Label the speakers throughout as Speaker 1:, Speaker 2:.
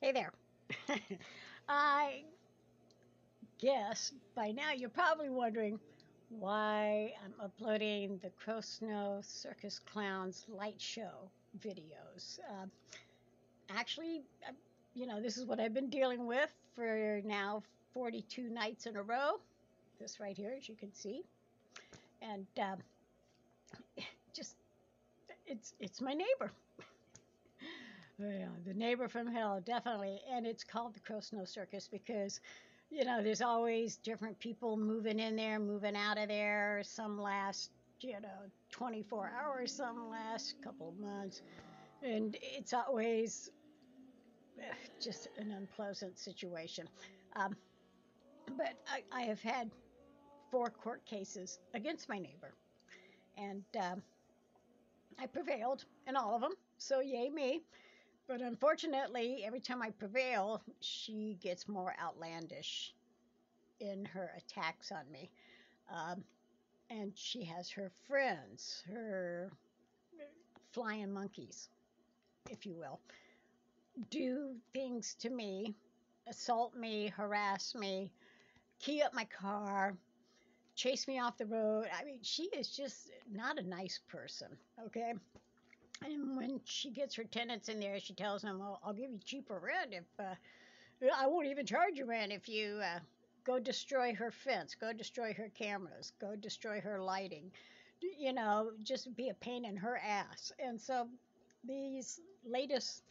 Speaker 1: Hey there. I guess by now you're probably wondering why I'm uploading the Crosnoe Circus Clowns light show videos. Uh, actually, you know, this is what I've been dealing with for now 42 nights in a row. This right here, as you can see. And uh, just, it's, it's my neighbor. Yeah, the neighbor from hell, definitely. And it's called the Crosnoe Circus because, you know, there's always different people moving in there, moving out of there. Some last, you know, 24 hours, some last couple of months. And it's always just an unpleasant situation. Um, but I, I, have had four court cases against my neighbor. And um, I prevailed in all of them. So, yay me. But unfortunately, every time I prevail, she gets more outlandish in her attacks on me. Um, and she has her friends, her flying monkeys, if you will, do things to me, assault me, harass me, key up my car, chase me off the road. I mean, she is just not a nice person, okay? And when she gets her tenants in there, she tells them, well, I'll give you cheaper rent if, uh, I won't even charge you rent if you uh, go destroy her fence, go destroy her cameras, go destroy her lighting. You know, just be a pain in her ass. And so these latest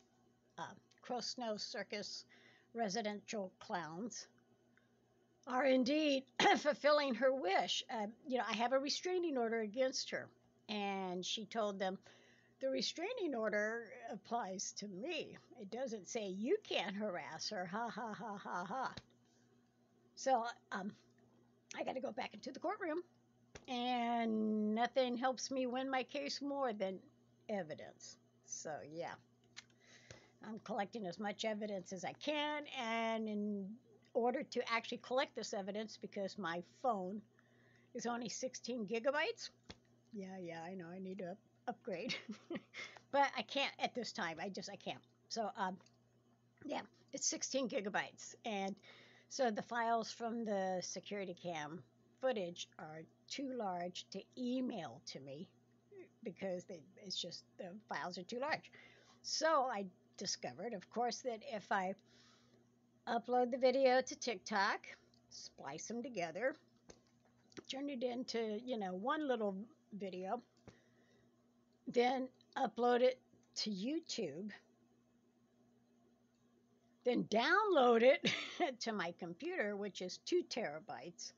Speaker 1: uh, Crosnoe Circus residential clowns are indeed fulfilling her wish. Uh, you know, I have a restraining order against her. And she told them, the restraining order applies to me. It doesn't say you can't harass her. Ha ha ha ha ha. So um, I got to go back into the courtroom, and nothing helps me win my case more than evidence. So yeah, I'm collecting as much evidence as I can, and in order to actually collect this evidence, because my phone is only 16 gigabytes. Yeah, yeah, I know. I need to upgrade, but I can't at this time. I just I can't. So um, yeah, it's 16 gigabytes, and so the files from the security cam footage are too large to email to me because they, it's just the files are too large. So I discovered, of course, that if I upload the video to TikTok, splice them together, turn it into, you know, one little video, then upload it to YouTube, then download it to my computer, which is two terabytes,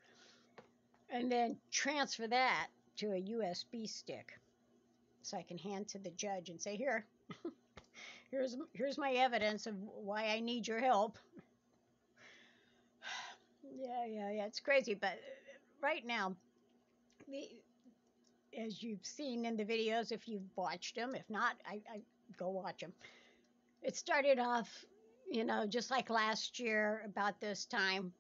Speaker 1: and then transfer that to a USB stick so I can hand to the judge and say, Here, here's, here's my evidence of why I need your help. yeah, yeah, yeah, it's crazy, but right now, the, as you've seen in the videos, if you've watched them. If not, I, I go watch them. It started off, you know, just like last year about this time,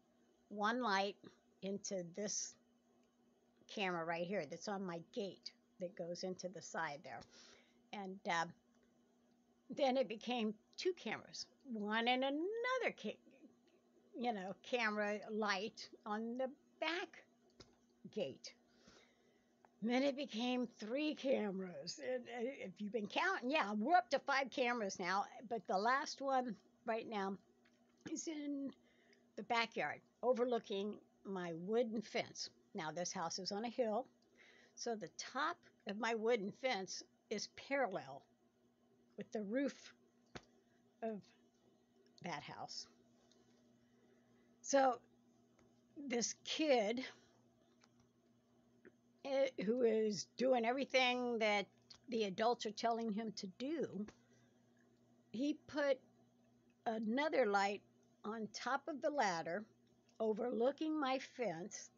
Speaker 1: one light into this camera right here that's on my gate that goes into the side there. And uh, then it became two cameras, one and another, you know, camera light on the back gate then it became three cameras. And if you've been counting, yeah, we're up to five cameras now. But the last one right now is in the backyard overlooking my wooden fence. Now, this house is on a hill. So the top of my wooden fence is parallel with the roof of that house. So this kid who is doing everything that the adults are telling him to do, he put another light on top of the ladder overlooking my fence,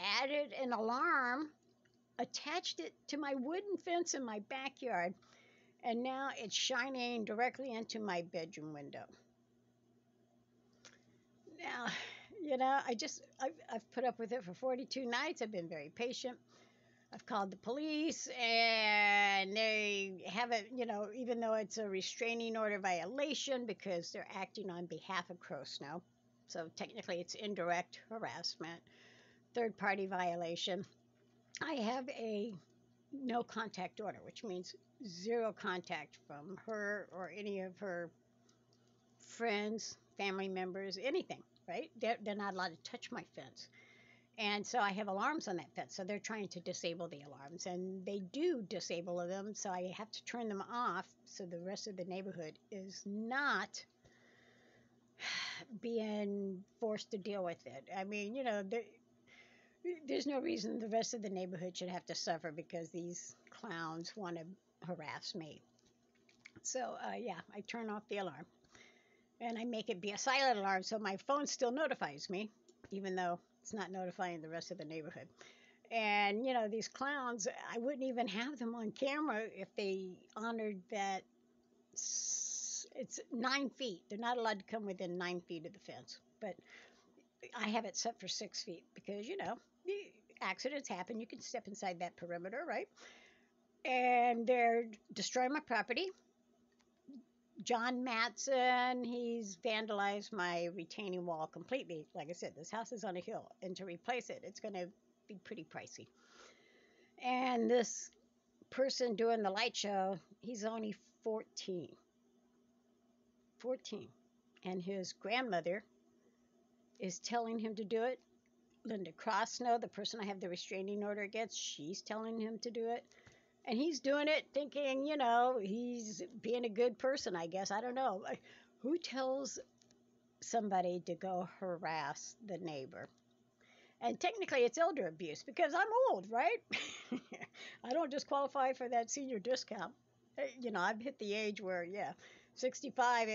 Speaker 1: added an alarm, attached it to my wooden fence in my backyard, and now it's shining directly into my bedroom window. Now, you know, I just, I've, I've put up with it for 42 nights. I've been very patient. I've called the police and they haven't, you know, even though it's a restraining order violation because they're acting on behalf of Crosnoe. So technically it's indirect harassment, third party violation. I have a no contact order, which means zero contact from her or any of her friends, family members, anything, right? They're, they're not allowed to touch my fence. And so I have alarms on that fence. So they're trying to disable the alarms, and they do disable them. So I have to turn them off so the rest of the neighborhood is not being forced to deal with it. I mean, you know, there, there's no reason the rest of the neighborhood should have to suffer because these clowns want to harass me. So, uh, yeah, I turn off the alarm and I make it be a silent alarm so my phone still notifies me, even though it's not notifying the rest of the neighborhood. And, you know, these clowns, I wouldn't even have them on camera if they honored that it's nine feet. They're not allowed to come within nine feet of the fence. But I have it set for six feet because, you know, accidents happen. You can step inside that perimeter, right? And they're destroying my property. John Matson, he's vandalized my retaining wall completely. Like I said, this house is on a hill, and to replace it, it's going to be pretty pricey. And this person doing the light show, he's only 14. 14. And his grandmother is telling him to do it. Linda Crosnoe, the person I have the restraining order against, she's telling him to do it and he's doing it thinking, you know, he's being a good person, I guess. I don't know. Who tells somebody to go harass the neighbor? And technically, it's elder abuse because I'm old, right? I don't just qualify for that senior discount. Uh, you know, I've hit the age where, yeah, 65, uh,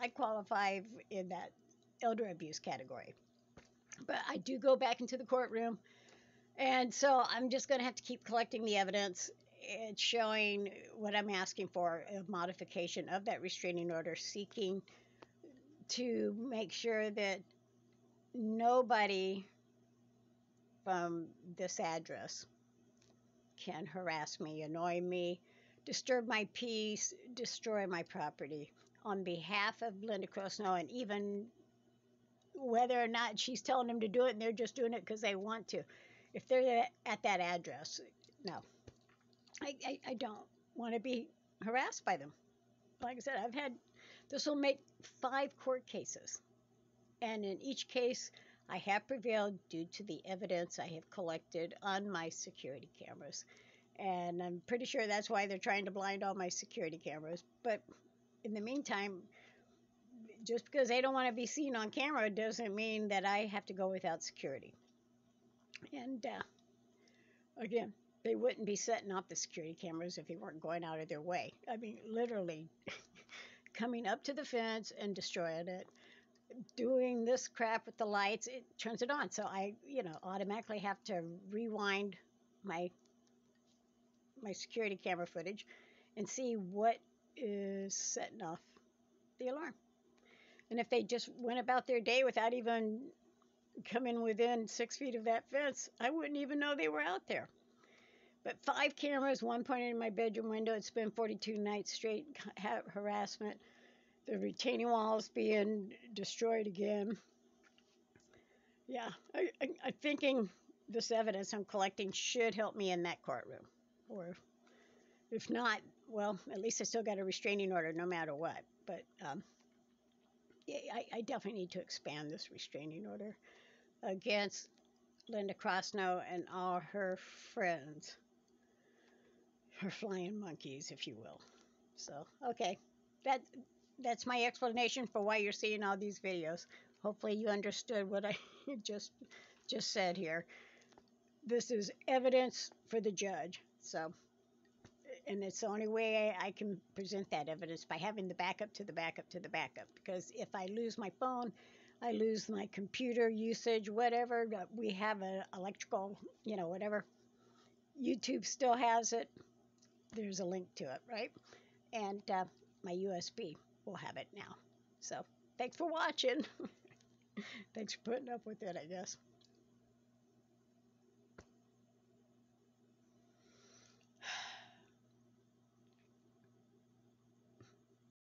Speaker 1: I qualify in that elder abuse category. But I do go back into the courtroom. And so I'm just going to have to keep collecting the evidence it's showing what I'm asking for a modification of that restraining order, seeking to make sure that nobody from this address can harass me, annoy me, disturb my peace, destroy my property on behalf of Linda Crosnoe, and even whether or not she's telling them to do it and they're just doing it because they want to. If they're at that address, no, I, I, I don't want to be harassed by them. Like I said, I've had this will make five court cases. And in each case, I have prevailed due to the evidence I have collected on my security cameras. And I'm pretty sure that's why they're trying to blind all my security cameras. But in the meantime, just because they don't want to be seen on camera doesn't mean that I have to go without security. And uh, again, they wouldn't be setting off the security cameras if they weren't going out of their way. I mean, literally coming up to the fence and destroying it, doing this crap with the lights, it turns it on. So I, you know, automatically have to rewind my my security camera footage and see what is setting off the alarm. And if they just went about their day without even coming within six feet of that fence, I wouldn't even know they were out there. But five cameras, one pointed in my bedroom window. It's been 42 nights straight ha- harassment. The retaining walls being destroyed again. Yeah, I, I, I'm thinking this evidence I'm collecting should help me in that courtroom. Or if not, well, at least I still got a restraining order no matter what. But um, yeah, I, I definitely need to expand this restraining order against Linda Crosnoe and all her friends flying monkeys, if you will. So, okay, that that's my explanation for why you're seeing all these videos. Hopefully, you understood what I just just said here. This is evidence for the judge. So, and it's the only way I can present that evidence by having the backup to the backup to the backup. Because if I lose my phone, I lose my computer usage, whatever. We have an electrical, you know, whatever. YouTube still has it there's a link to it, right? And uh, my USB will have it now. So thanks for watching. thanks for putting up with it, I guess.